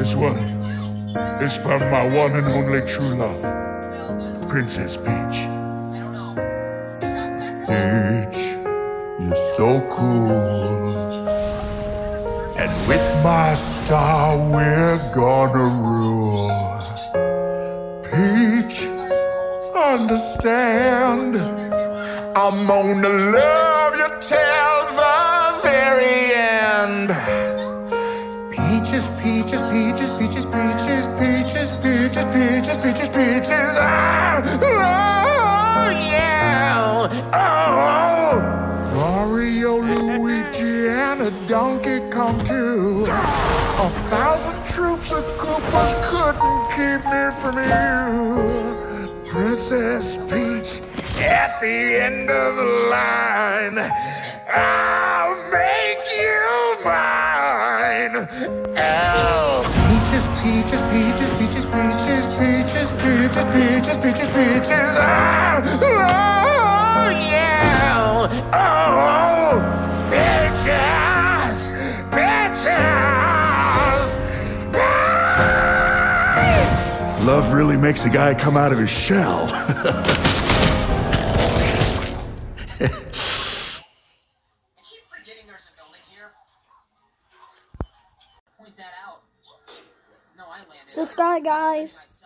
is from my one and only true love, Princess Peach. Peach, you're so cool. And with my star, we're gonna rule. Peach, understand. I'm gonna love you till the very end. Oh, yeah. Oh, Mario, Luigi, and a Donkey Kong too. A thousand troops of Koopas couldn't keep me from you. Princess Peach at the end of the line. I'll make you mine. Oh. peaches, peaches, peaches. Ah, oh, yeah. Oh, peaches, peaches, peaches. Love really makes a guy come out of his shell. Subscribe, guys.